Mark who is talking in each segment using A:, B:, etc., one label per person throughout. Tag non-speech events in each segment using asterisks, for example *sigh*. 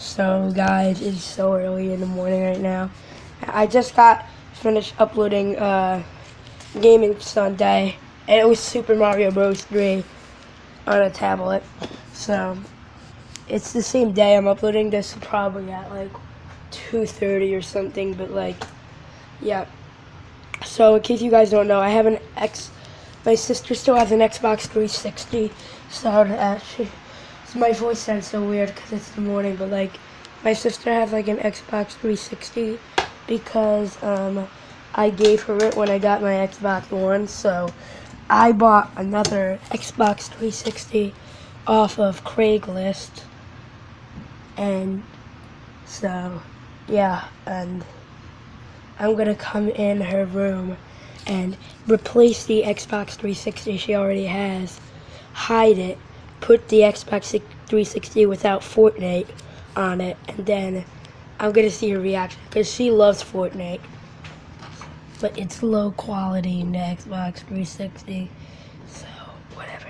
A: So, guys, it's so early in the morning right now. I just got finished uploading uh, Gaming Sunday, and it was Super Mario Bros. 3 on a tablet. So, it's the same day I'm uploading this, probably at like 2.30 or something, but like, yeah. So, in case you guys don't know, I have an X. My sister still has an Xbox 360. So, she, so my voice sounds so weird because it's the morning, but like, my sister has like an Xbox 360 because um, I gave her it when I got my Xbox One. So, I bought another Xbox 360 off of Craigslist, and so yeah, and I'm gonna come in her room and replace the Xbox 360 she already has, hide it, put the Xbox 360 without Fortnite on it, and then I'm gonna see her reaction because she loves Fortnite, but it's low quality in the Xbox 360, so whatever.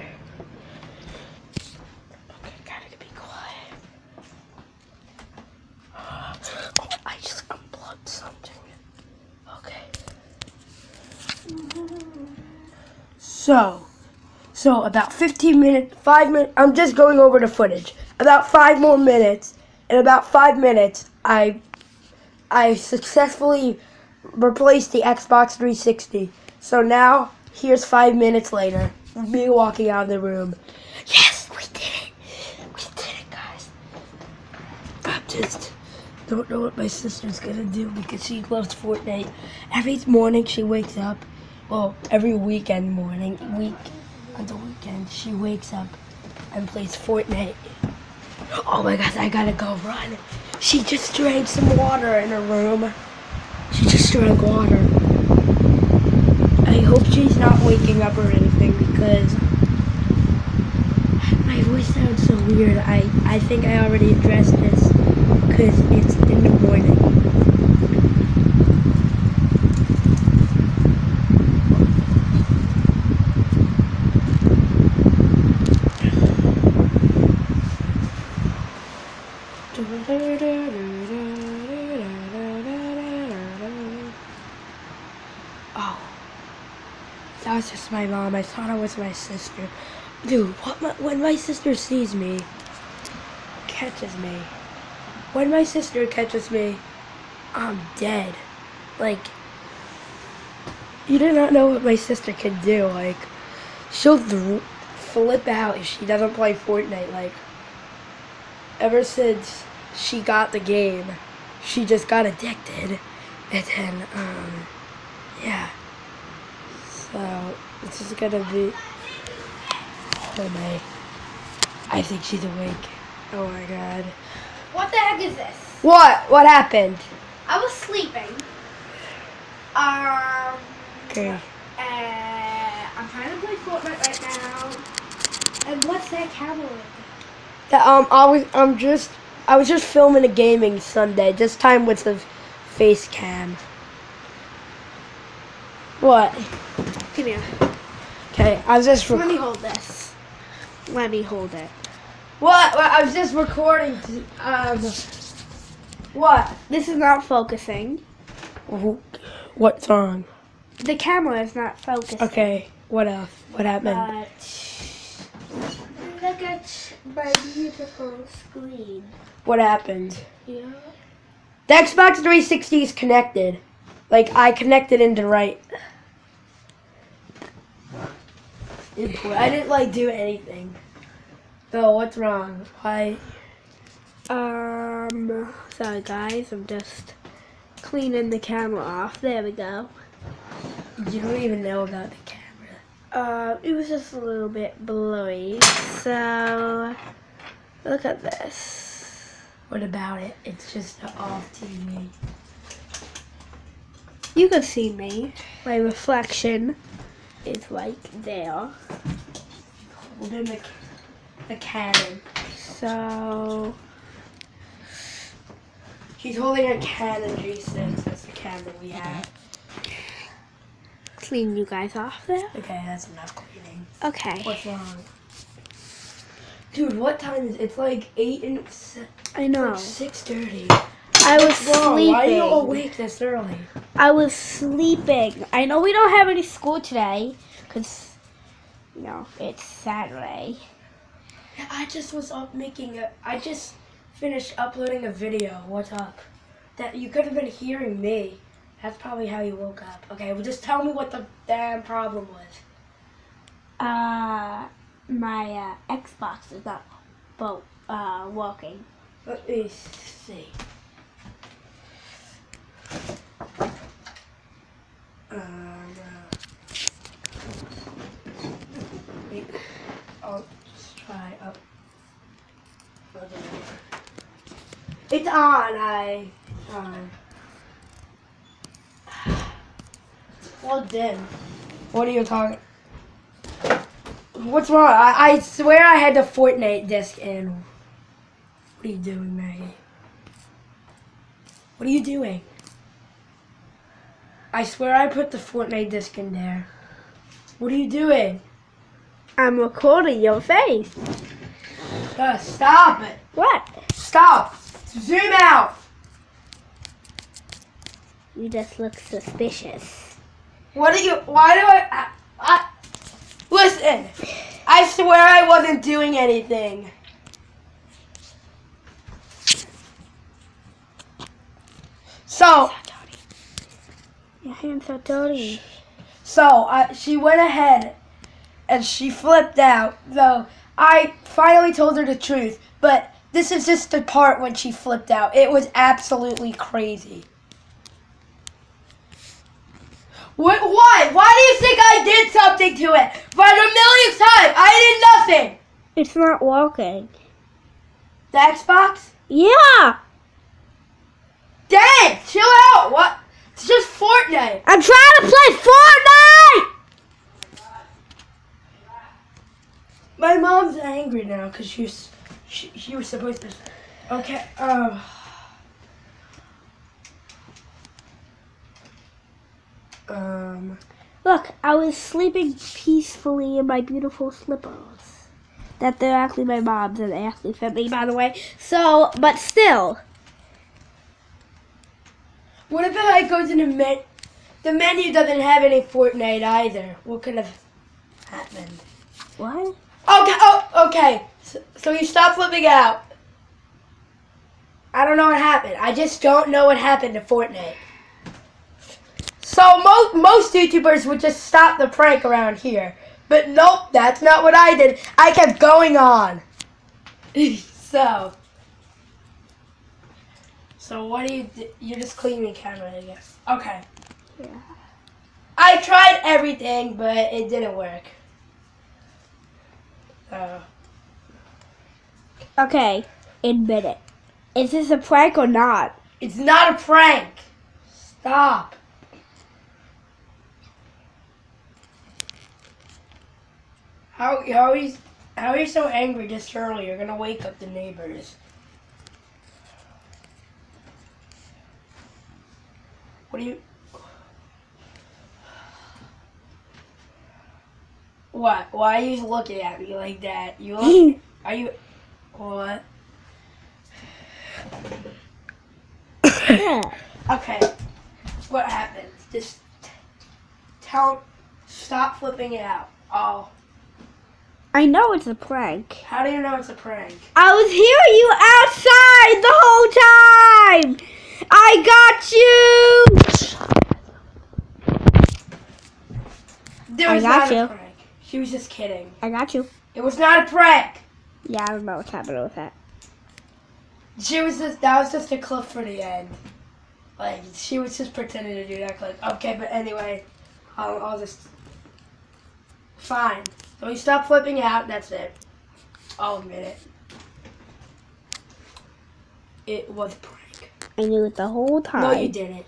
A: Okay, gotta be quiet. Oh, I just unplugged something. Okay. So, so about 15 minutes, five minutes, I'm just going over the footage. About five more minutes, in about five minutes, I, I successfully replaced the Xbox 360. So now, here's five minutes later, me walking out of the room. Yes, we did it. We did it, guys. I'm just don't know what my sister's gonna do because she loves Fortnite. Every morning she wakes up, well, every weekend morning, week on the weekend, she wakes up and plays Fortnite. Oh my gosh, I gotta go run. She just drank some water in her room. She just drank water. I hope she's not waking up or anything because my voice sounds so weird. I, I think I already addressed this because it's in the morning. Oh, that my mom. I thought I was my sister. Dude, what my, when my sister sees me, catches me, when my sister catches me, I'm dead. Like, you do not know what my sister can do. Like, she'll th- flip out if she doesn't play Fortnite. Like, ever since she got the game, she just got addicted. And then, um, yeah. So, this is gonna be. Oh my. I think she's awake. Oh my god.
B: What the heck is this?
A: What? What happened?
B: I was sleeping. Um.
A: Okay.
B: Uh, I'm trying to play Fortnite right now. And what's that camera?
A: That, um, I was, I'm just, I was just filming a gaming Sunday. This time with the face cam. What?
B: Come here.
A: Okay, I was just.
B: Let me hold this. Let me hold it.
A: what? what? I was just recording. To, um. What?
B: This is not focusing.
A: Wh- What's wrong?
B: The camera is not focusing.
A: Okay. What else? What happened?
B: But look at my beautiful screen.
A: what happened?
B: Yeah.
A: The Xbox 360 is connected. Like I connected into right. I didn't like do anything. So what's wrong? Why?
B: Um. Sorry, guys. I'm just cleaning the camera off. There we go.
A: You don't even know about the camera.
B: Uh, it was just a little bit blurry. So, look at this.
A: What about it? It's just an off TV.
B: You can see me. My reflection is like there.
A: Holding the, the Canon.
B: So,
A: He's holding a Canon, Jason. That's the Canon we have.
B: clean you guys off there.
A: Okay, that's enough cleaning.
B: Okay.
A: What's wrong? Dude, what time is it? It's like 8 and
B: I know.
A: like 6.30.
B: I was sleeping.
A: why are you awake this early?
B: I was sleeping. I know we don't have any school today because, you know, it's Saturday.
A: I just was up making a. I just finished uploading a video. What's up? That you could have been hearing me. That's probably how you woke up. Okay, well, just tell me what the damn problem was.
B: Uh, my uh, Xbox is not bo- uh, working.
A: Let me see. Um, uh, wait, I'll try up. It's on. I. It's on. Plugged. What are you talking? What's wrong? I, I swear I had the Fortnite disc in. What are you doing, Maggie? What are you doing? I swear I put the Fortnite disc in there. What are you doing?
B: I'm recording your face.
A: Uh, stop it.
B: What?
A: Stop. Zoom out.
B: You just look suspicious.
A: What are you? Why do I, I, I? Listen. I swear I wasn't doing anything. So,
B: Your hands are dirty.
A: so uh, she went ahead and she flipped out. Though I finally told her the truth, but this is just the part when she flipped out. It was absolutely crazy. What? Why? Why do you think I did something to it? For the millionth time, I did nothing.
B: It's not working.
A: The Xbox?
B: Yeah!
A: Dang, chill out. What? It's just Fortnite.
B: I'm trying to play Fortnite!
A: My mom's angry now because she was, she, she was supposed to. Okay. Um. Um.
B: Look, I was sleeping peacefully in my beautiful slippers. That they're actually my mom's and they actually fit me, by the way. So, but still.
A: What if I go to the menu? The menu doesn't have any Fortnite either. What could have happened?
B: What?
A: Okay. Oh, okay. So, so you stop flipping out. I don't know what happened. I just don't know what happened to Fortnite. So most most YouTubers would just stop the prank around here, but nope, that's not what I did. I kept going on. *laughs* so. So what do you? Do? You're just cleaning the camera, I guess. Okay.
B: Yeah.
A: I tried everything, but it didn't work. So.
B: Okay, admit it. Is this a prank or not?
A: It's not a prank. Stop. How how are you how are you so angry this early? You're gonna wake up the neighbors. What do you? What? Why are you looking at me like that? You look, *laughs* are you? What? *coughs* Okay. What happened? Just tell. Stop flipping it out. Oh,
B: I know it's a prank.
A: how do you know it's a prank?
B: I was hearing you outside the whole time. I got you.
A: There
B: I got you.
A: She was just kidding.
B: I got you.
A: It was not a prank.
B: Yeah, I don't know what's happening with that.
A: She was just that was just a clip for the end. Like she was just pretending to do that clip. Okay, but anyway, I'll, I'll just fine. So you stop flipping out. That's it. I'll admit it. It was a prank.
B: I knew it the whole time.
A: No, you didn't.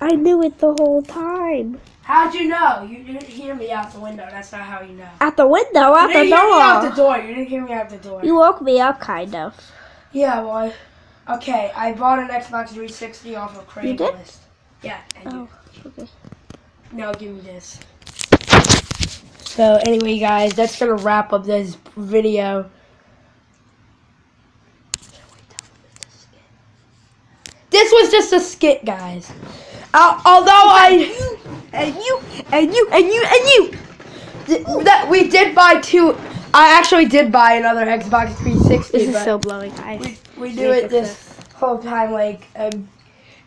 B: I knew it the whole time.
A: How'd you know? You didn't hear me out the window. That's not how you know.
B: At the window, out
A: you
B: the
A: didn't hear me out the
B: door.
A: door. You didn't hear me out the door.
B: You woke me up, kind of.
A: yeah, well, I- okay. I bought an Xbox 360 off of
B: You did?
A: Craigslist. Yeah. And you,
B: Oh, okay.
A: no, give me this. So anyway, guys, that's gonna wrap up this video. This was just a skit, guys. Uh, although I *laughs*
B: And you, and you, and you, and you.
A: th- that we did buy two. I actually did buy another Xbox 360.
B: This is
A: but
B: so blowing, guys.
A: we, we do it this whole time like um,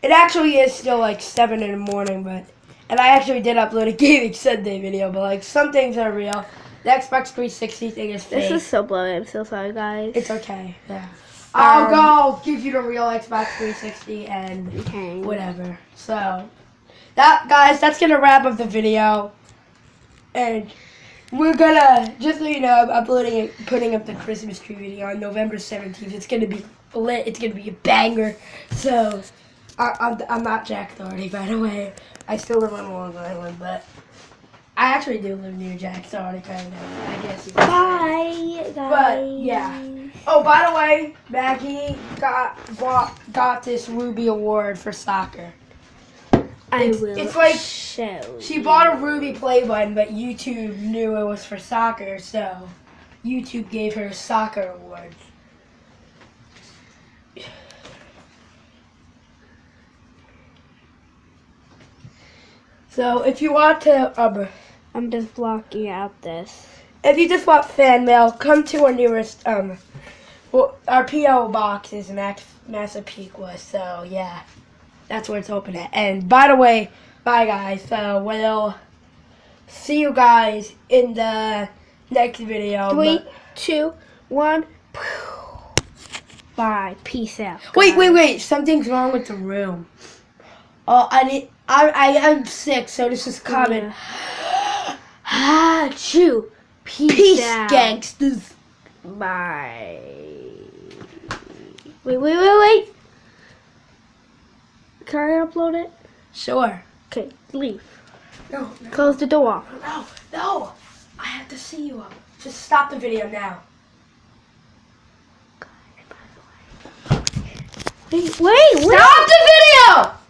A: it actually is still like seven in the morning, but and I actually did upload a *laughs* gaming Sunday video, but like some things are real. The Xbox 360 thing is fake.
B: This is so blowing. I'm so sorry, guys.
A: It's okay. Yeah. I'll
B: Um,
A: go give you the real Xbox 360 and
B: okay.
A: whatever. So that guys, that's gonna wrap up the video. And we're gonna just so you know, I'm uploading it, putting up the Christmas tree video on November 17th. It's gonna be lit. It's gonna be a banger. So I, I'm I'm not Jack Doherty, by the way. I still live on Long Island, but I actually do live near Jack Doherty, kind of. I guess. you.
B: Bye, guys.
A: But, yeah. Oh, by the way, Maggie got bought, got this Ruby Award for soccer.
B: I
A: It's-
B: will
A: it's like She bought a Ruby play button, but YouTube knew it was for soccer, so YouTube gave her a soccer award. So if you want to, um,
B: I'm just blocking out this.
A: if you just want fan mail, come to our nearest um, well, our PO box is Max Massapequa, so yeah, that's where it's open at. And by the way, bye guys. So we'll see you guys in the next video.
B: Three,
A: but-
B: two, one. Bye. Peace out.
A: Wait,
B: guys.
A: wait, wait! Something's wrong with the room. Oh, I need. I I am sick, so this is common.
B: Ah, chew. Peace,
A: Peace,
B: out.
A: gangsters.
B: Bye. Wait, wait, wait, wait. Can I upload it?
A: Sure.
B: Okay, leave.
A: No, no,
B: Close the door.
A: no, no! I have to see you. Just stop the video now.
B: Wait, wait, wait.
A: Stop the video!